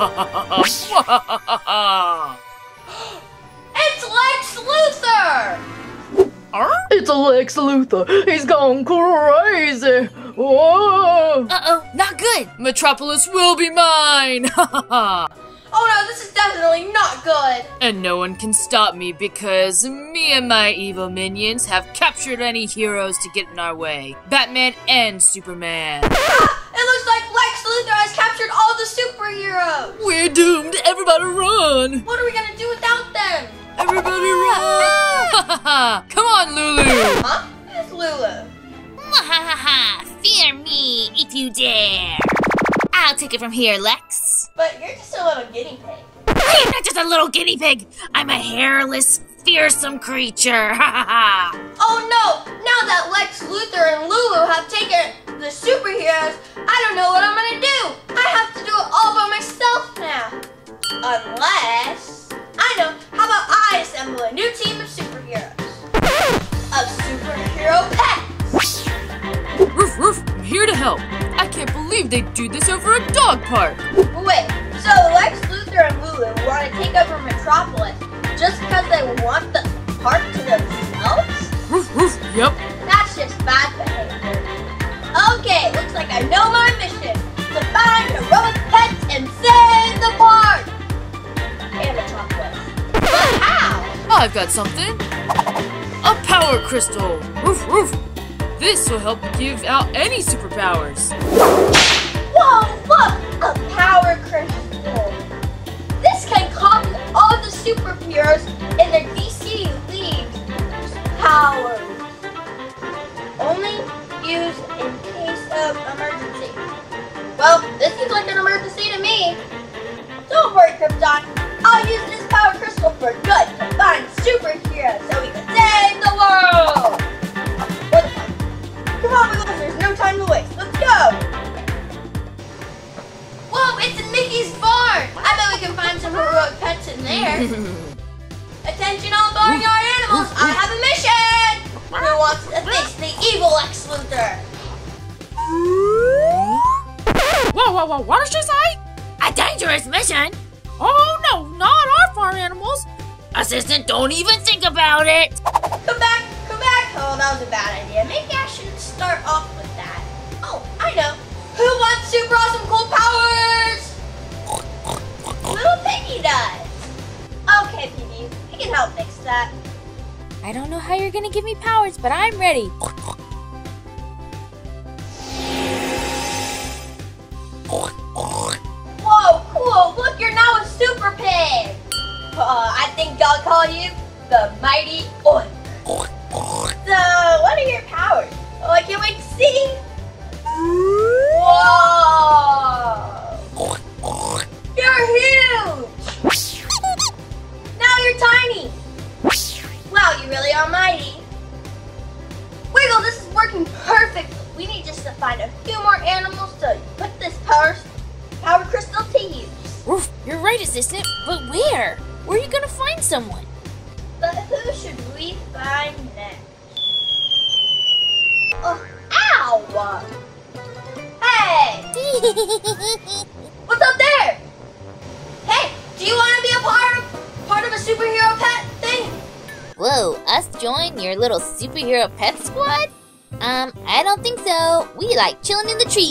It's Lex Luthor! It's a Lex Luthor. He's gone crazy. Whoa! Uh-oh, not good! Metropolis will be mine! Oh no, this is definitely not good. and no one can stop me because me and my evil minions have captured any heroes to get in our way. Batman and Superman. Ah, it looks like Lex Luthor has captured all the superheroes. We're doomed! Everybody run! What are we gonna do without them? Everybody run! Come on, Lulu! Huh? Who's Lulu? Mwahaha! Fear me if you dare! I'll take it from here, Lex. But you're just a little guinea pig. I am not just a little guinea pig! I'm a hairless, fearsome creature! Ha ha ha! Oh no! Now that Lex Luthor and Lulu have taken the superheroes, I don't know what I'm gonna do. I have to do it all by myself now. Unless I know. How about I assemble a new team of superheroes? Of superhero pets. Roof, roof, I'm here to help. I can't believe they do this over a dog park. Wait, so Lex Luthor and Lulu want to take over Metropolis they want the park to themselves? Roof, roof, yep. That's just bad behavior. Okay, looks like I know my mission. To find heroic pets and save the park! And Metropolis. But how? I've got something. A power crystal. Roof, roof. This will help give out any superpowers. Whoa, look! A power crystal. This can copy all the superheroes in their DC League powers. Only used in case of emergency. Well, this seems like an emergency to me. Don't worry, Krypto. I'll use this power crystal for good to find superheroes so we can save the world. Or the park. Come on, Wiggles, there's no time to waste. Let's go. Whoa, it's in Mickey's barn! I bet we can find some heroic pets in there. Attention all barnyard animals, I have a mission! Who wants to face the evil Lex Luthor? Whoa, whoa, whoa, what did she say? A dangerous mission! Oh no, not our farm animals. Assistant, don't even think about it! Come back, come back! Oh, that was a bad idea. Maybe I shouldn't start off with that. Oh, I know. Who wants super awesome cool powers? Little Piggy does. Okay, Piggy, we can help fix that. I don't know how you're gonna give me powers, but I'm ready. Whoa, cool! Look, you're now a super pig! Uh, I think I'll call you the Mighty Oil. So, what are your powers? Oh, I can't wait to see! Whoa! Really almighty. Wiggle, this is working perfectly. We need just to find a few more animals to put this power, power crystal to use. You're right, assistant. But where? Where are you gonna find someone? But who should we find next? Oh, ow! Hey! What's up there? Hey, do you want to be a part of part of a superhero pet? Whoa, us join your little superhero pet squad? Um, I don't think so. We like chilling in the trees.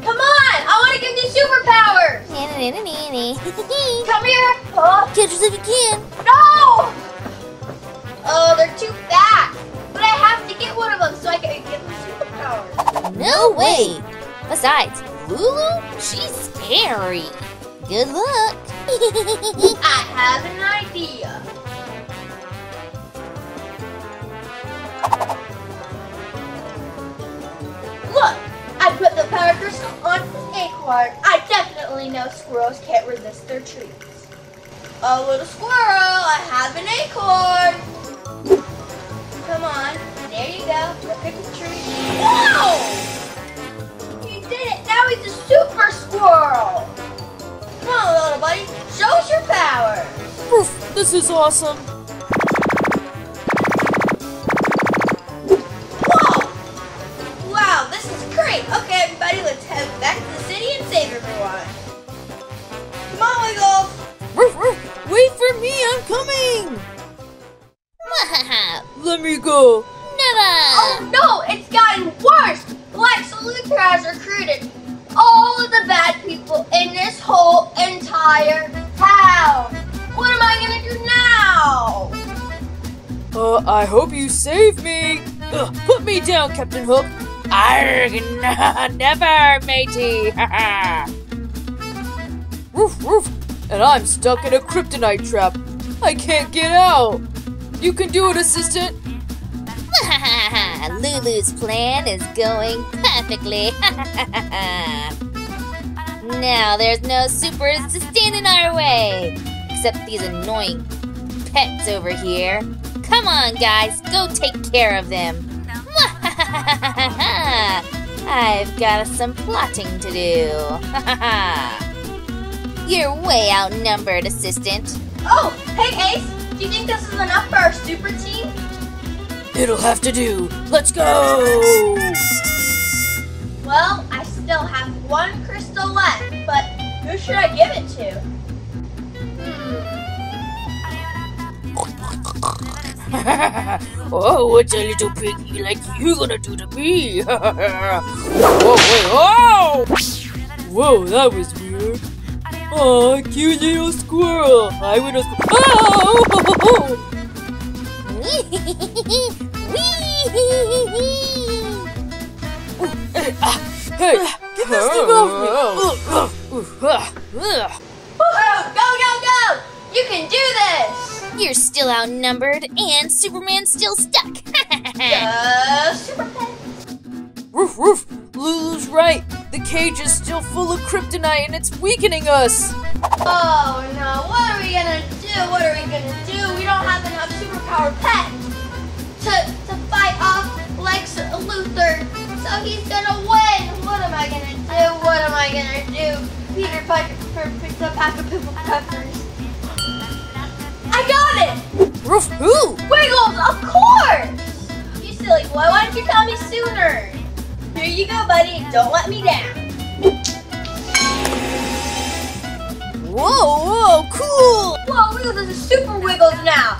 Come on! I want to give you superpowers! Come here! Oh, Catch us if you can. no! Oh, they're too fast! But I have to get one of them so I can get my superpowers. No way. Besides, Lulu, she's scary. Good luck. I have an idea. Look, I put the power crystal on this acorn. I definitely know squirrels can't resist their treats. Oh, little squirrel, I have an acorn. Come on, there you go. Look at the tree. Whoa! He did it. Now he's a super squirrel. Come on, little buddy. Show us your power. Oof, this is awesome. I'm coming. Let me go. Never! Oh no, it's gotten worse. Lex Luthor has recruited all of the bad people in this whole entire town. What am I gonna do now? Uh, I hope you save me. Ugh, put me down, Captain Hook. Arg, n- never, matey. roof, roof. And I'm stuck in a kryptonite trap. I can't get out. You can do it, assistant. Lulu's plan is going perfectly. now there's no supers to stand in our way, except these annoying pets over here. Come on, guys, go take care of them. I've got some plotting to do. You're way outnumbered, assistant. Oh, hey Ace, do you think this is enough for our super team? It'll have to do. Let's go. Well, I still have one crystal left, but who should I give it to? Hmm. oh, what's a little piggy like you gonna do to me? whoa, wait, whoa! Whoa, that was weird. Oh, cute little squirrel. I would have. Oh! Hey, get this thing off me! Go, go, go! You can do this! You're still outnumbered, and Superman's still stuck. cage is still full of kryptonite and it's weakening us. Oh no, what are we gonna do? What are we gonna do? We don't have enough superpower pets to, to fight off Lex Luthor. So he's gonna win. What am I gonna do? What am I gonna do? Peter Piper picked up half a pimple peppers. I got it! Roof, who? Wiggles, of course! You silly boy, why didn't you tell me sooner? Here you go, buddy. Don't let me down. Whoa, whoa, cool. Whoa, Wiggles is a super Wiggles now.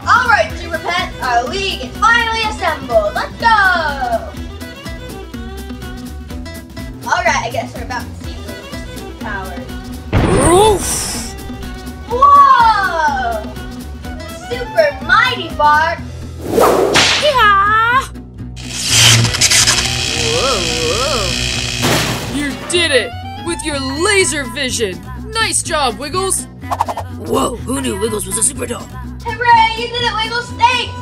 All right, Super Pets, our league is finally assembled. Let's go. All right, I guess we're about to see Wiggles' true powers. Roof. Whoa! Super Mighty Bark. Yeah. Whoa, whoa. You did it with your laser vision. Nice job, Wiggles. Whoa, who knew Wiggles was a super dog? Hooray, you did it, Wiggles. Thanks.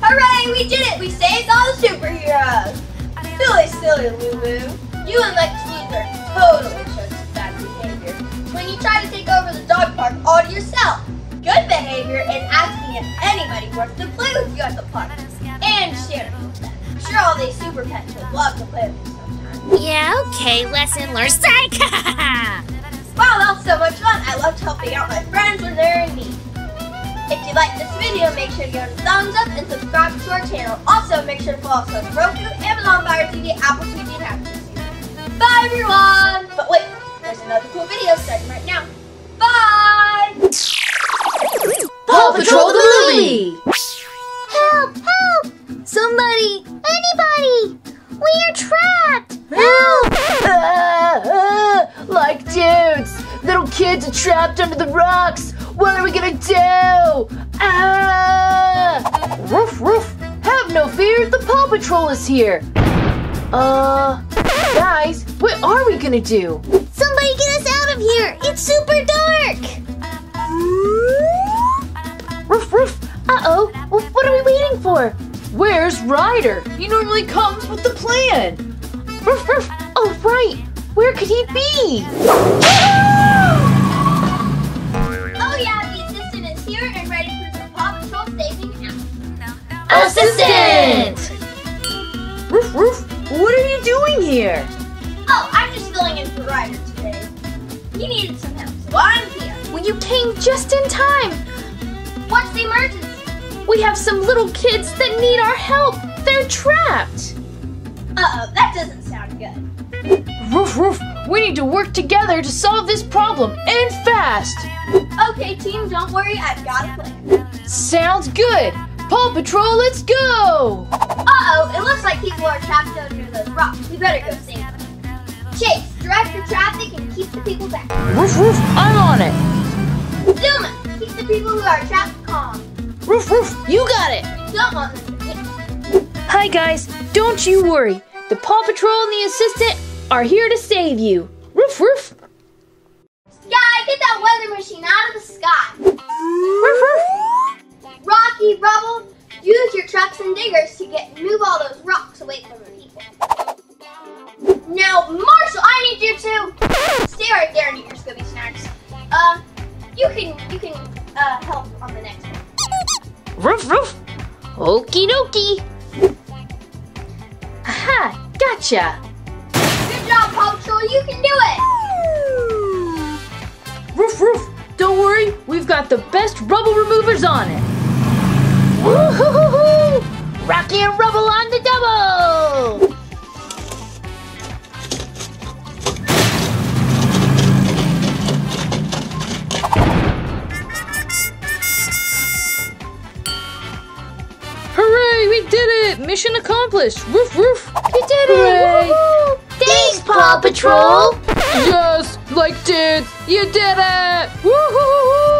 Hooray, we did it. We saved all the superheroes. Silly, silly Lulu. You and Lex Luthor totally showed some bad behavior when you tried to take over the dog park all to yourself. Good behavior is asking if anybody wants to play with you at the park and sharing with them. I'm sure all these super pets would love to play with you sometime. yeah, okay, lesson learned. Psych! Wow, that was so much fun. I loved helping out my friends when they're in need. If you like this video, make sure to give it a thumbs up and subscribe to our channel. Also, make sure to follow us on Roku, Amazon Fire TV, Apple TV, and Apple TV. Bye, everyone! But wait, there's another cool video starting right now. Bye! Paw Patrol the movie! help! Help! Somebody! Anybody! We are trapped! Kids are trapped under the rocks! What are we gonna do? Ah! Roof, roof! Have no fear, the Paw Patrol is here! Uh, guys, what are we gonna do? Somebody get us out of here! It's super dark! Roof, roof! Uh-oh, well, what are we waiting for? Where's Ryder? He normally comes with the plan! Roof, roof! Oh, right! Where could he be? Assistant! Roof, roof, what are you doing here? Oh, I'm just filling in for Ryder today. He needed some help, so I'm here. Well, you came just in time. What's the emergency? We have some little kids that need our help. They're trapped. Uh-oh, that doesn't sound good. Roof, roof, we need to work together to solve this problem and fast. Okay, team, don't worry, I've got a plan. Sounds good. Paw Patrol, let's go. Uh-oh, it looks like people are trapped under those rocks. We better go save them. Chase, direct the traffic and keep the people back. Roof, roof, I'm on it. Zuma, keep the people who are trapped calm. Roof, roof, you got it. We don't want them to hit. Hi, guys. Don't you worry. The Paw Patrol and the assistant are here to save you. Roof, roof. Sky, get that weather machine out of the sky. Roof, roof. Rocky, Rubble, use your trucks and diggers to get move all those rocks away from the people. Now, Marshall, I need you to stay right there and eat your Scooby snacks. Um, you can you can uh, help on the next one. Roof, roof. Okie dokie. Aha, gotcha. Good job, Paw Patrol. You can do it. Roof, roof. Don't worry, we've got the best rubble removers on it. Woo-hoo-hoo-hoo! Rocky and Rubble on the double! Hooray, we did it! Mission accomplished! Roof, roof! You did it! Hooray! Thanks, Paw Patrol. Yes, like did! You did it! Woo-hoo-hoo-hoo!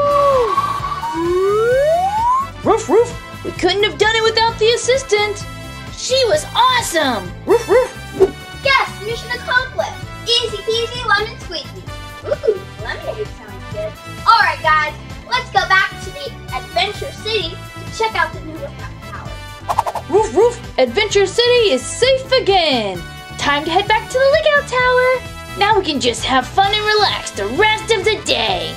Roof, roof! We couldn't have done it without the assistant! She was awesome! Roof, roof! Yes, mission accomplished. Easy peasy, lemon squeezy. Ooh, lemonade sounds good. All right, guys, let's go back to the Adventure City to check out the new lookout tower. Roof, roof! Adventure City is safe again! Time to head back to the lookout tower! Now we can just have fun and relax the rest of the day!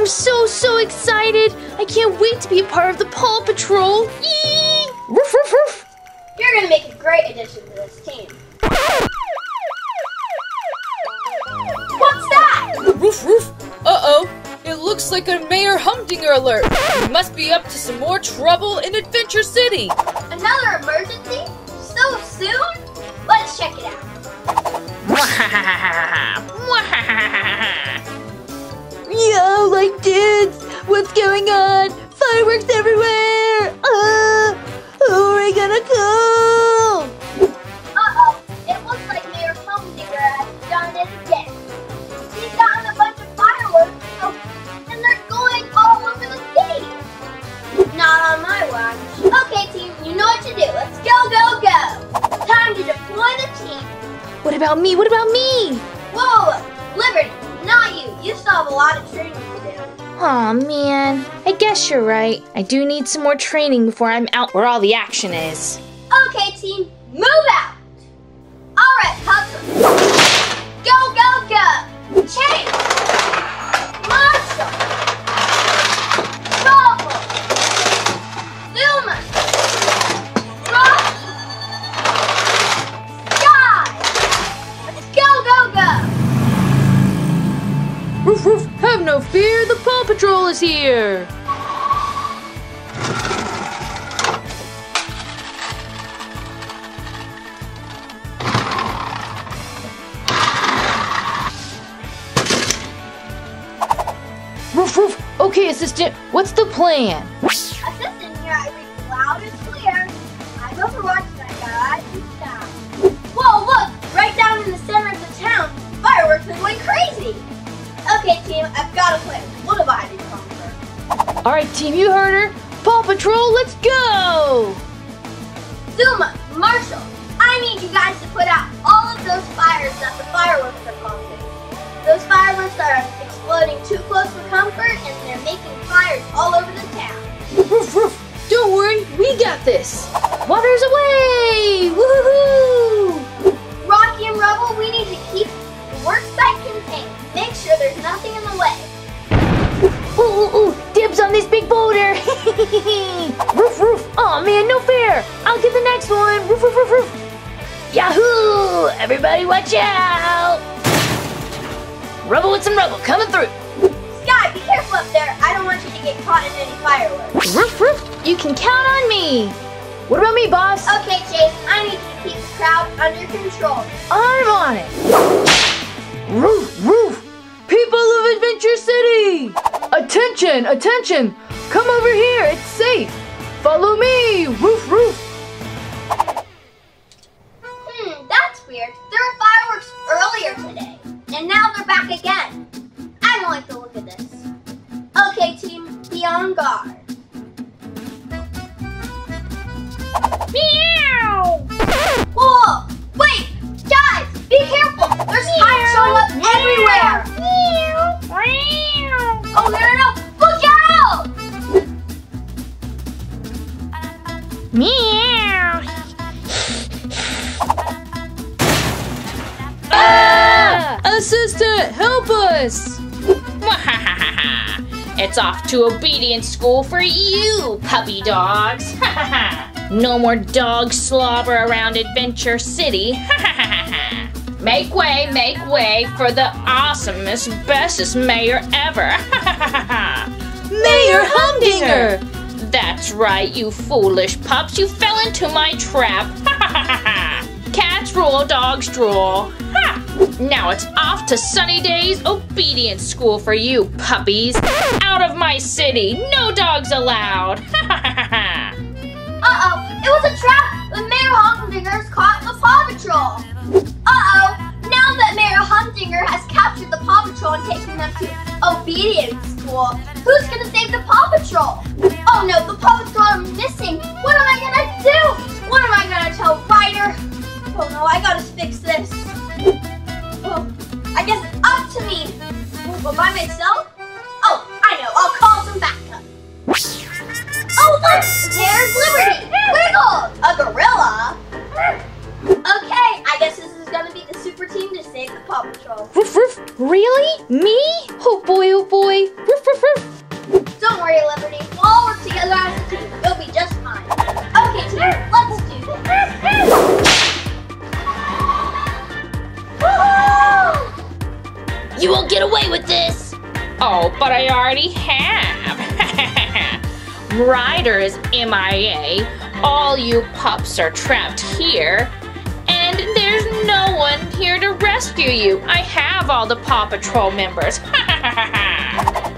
I'm so, so excited. I can't wait to be a part of the Paw Patrol. Yee! Woof, woof, woof. You're gonna make a great addition to this team. What's that? Roof, roof. Uh-oh. It looks like a Mayor Humdinger alert. We must be up to some more trouble in Adventure City. Another emergency? So soon? Let's check it out. Yo, like dudes, what's going on? Fireworks everywhere! Uh, who are we gonna call? Uh-oh, it looks like Mayor has done it again. He's gotten a bunch of fireworks, and they're going all over the city. Not on my watch. Okay, team, you know what to do. Let's go, go, go. Time to deploy the team. What about me? What about right. I do need some more training before I'm out where all the action is. Okay, team, move out. All right, pups. Go, go, go. Chase. Marshall. Rubble. Zuma. Rocky. Sky. Let's go, go, go. Roof, roof, have no fear, the Paw Patrol is here! Plan? Assistant here, I read loud and clear. I'm Overwatch and I got eyes. Whoa, look! Right down in the center of the town, fireworks are going crazy! Okay, team, I've got a plan. What have I to conquer? All right, team, you heard her. Paw Patrol, let's go! Zuma, Marshall, I need you guys to put out all of those fires that the fireworks are causing. Those fireworks are exploding too close for comfort and they're making fires all over the town. Roof, roof. Don't worry, we got this. Water's away! Woohoo! Rocky and Rubble, we need to keep the work site contained. Make sure there's nothing in the way. Ooh, ooh, ooh, dibs on this big boulder. roof, roof. Oh man, no fair. I'll get the next one. Roof, roof, roof, roof. Yahoo! Everybody watch out! Rubble with some rubble coming through. Sky, be careful up there. I don't want you to get caught in any fireworks. Roof, roof. You can count on me. What about me, boss? Okay, Chase, I need you to keep the crowd under control. I'm on it. Roof, roof. People of Adventure City. Attention, attention. Come over here. It's safe. Follow me. Roof, roof. To obedience school for you, puppy dogs. no more dog slobber around Adventure City. make way, make way for the awesomest, bestest mayor ever. Mayor Humdinger! That's right, you foolish pups. You fell into my trap. Cats rule, dogs drool. Ha! Now it's off to Sunny Days Obedience School for you, puppies. Out of my city. No dogs allowed. Uh-oh, it was a trap! The Mayor Humdinger's caught the Paw Patrol! Uh-oh, now that Mayor Humdinger has captured the Paw Patrol and taken them to obedience school, who's gonna save the Paw Patrol? Oh no, the Paw Patrol are missing! What am I gonna do? What am I gonna tell Ryder? Oh no, I gotta fix this. But by myself? Oh, I know, I'll call some backup. Oh look, there's Liberty! Wiggle! A gorilla? Okay, I guess this is gonna be the super team to save the Paw Patrol. Really? Me? Oh boy, oh boy. MIA. All you pups are trapped here. And there's no one here to rescue you. I have all the Paw Patrol members.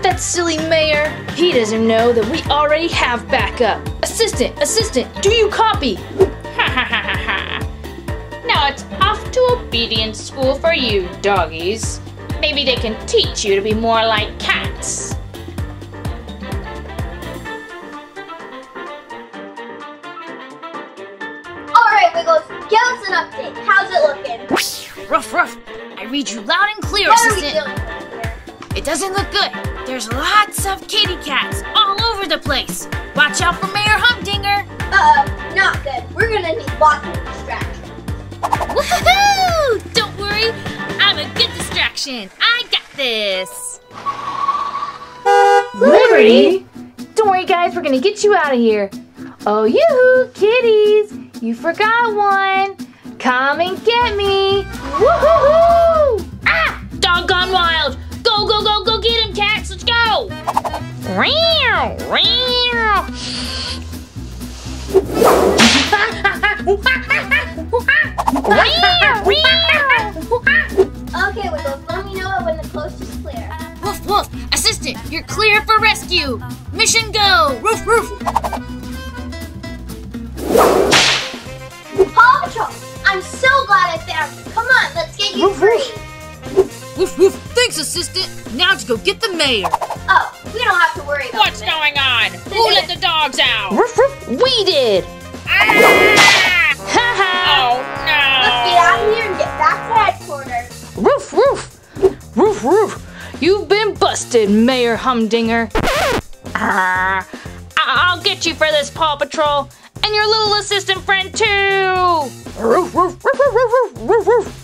That silly mayor. He doesn't know that we already have backup. Assistant, assistant, do you copy? now it's off to obedience school for you, doggies. Maybe they can teach you to be more like cats. Ruff, ruff. I read you loud and clear, What are we assistant. doing? It doesn't look good. There's lots of kitty cats all over the place. Watch out for Mayor Humdinger. Uh-oh, not good. We're gonna need lots of distractions. Woohoo! Don't worry, I'm a good distraction. I got this. Liberty? Don't worry, guys, we're gonna get you out of here. Oh, yoo-hoo, kitties! You forgot one. Come and get me. Woohoo! Ah! Dog gone wild! Go, go, go, go get him, cats! Let's go! Meow, meow. Meow, meow. Okay, Wiggles, let me know when the coast is clear. Woof, woof. Assistant. Assistant, you're clear for rescue. Mission go. Roof, roof. Paw Patrol, I'm so glad I found you. Come on, let's get you free. Woof, woof. Thanks, Assistant. Now to go get the mayor. Oh, we don't have to worry about What's it. going on? Who let the dogs out? Woof, woof. we did. Ah! Ha ha. Oh no. Let's get out of here and get back to headquarters. Roof, roof, roof, roof. You've been busted, Mayor Humdinger. Ah, I'll get you for this, Paw Patrol, and your little assistant friend too. Roof, roof, roof, roof, roof, roof, roof.